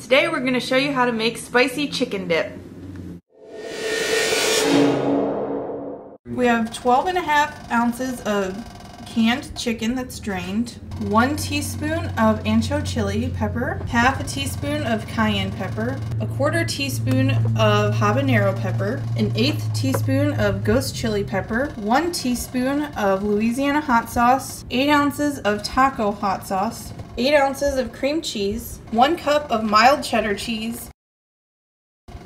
Today we're going to show you how to make spicy chicken dip. We have 12 and a half ounces of canned chicken that's drained, one teaspoon of ancho chili pepper, half a teaspoon of cayenne pepper, a quarter teaspoon of habanero pepper, an eighth teaspoon of ghost chili pepper, one teaspoon of Louisiana hot sauce, eight ounces of taco hot sauce, eight ounces of cream cheese, one cup of mild cheddar cheese,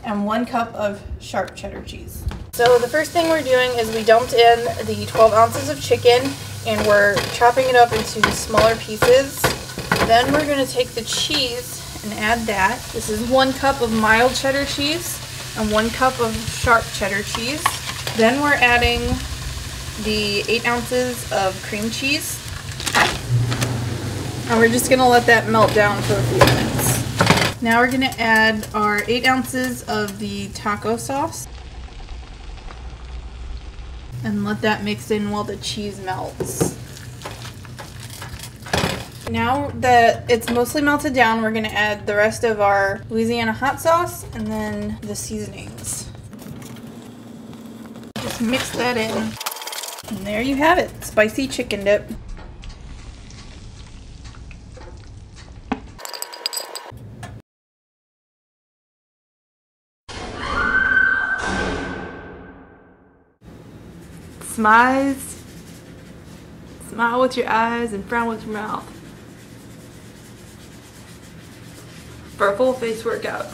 and one cup of sharp cheddar cheese. So the first thing we're doing is we dumped in the 12 ounces of chicken and we're chopping it up into smaller pieces. Then we're going to take the cheese and add that. This is one cup of mild cheddar cheese and one cup of sharp cheddar cheese. Then we're adding the 8 ounces of cream cheese. And we're just to let that melt down for a few minutes. Now we're to add our 8 ounces of the taco sauce and let that mix in while the cheese melts. Now that it's mostly melted down, we're to add the rest of our Louisiana hot sauce and then the seasonings. Just mix that in. And there you have it, spicy chicken dip. Smize. Smile with your eyes and frown with your mouth. For a full face workout.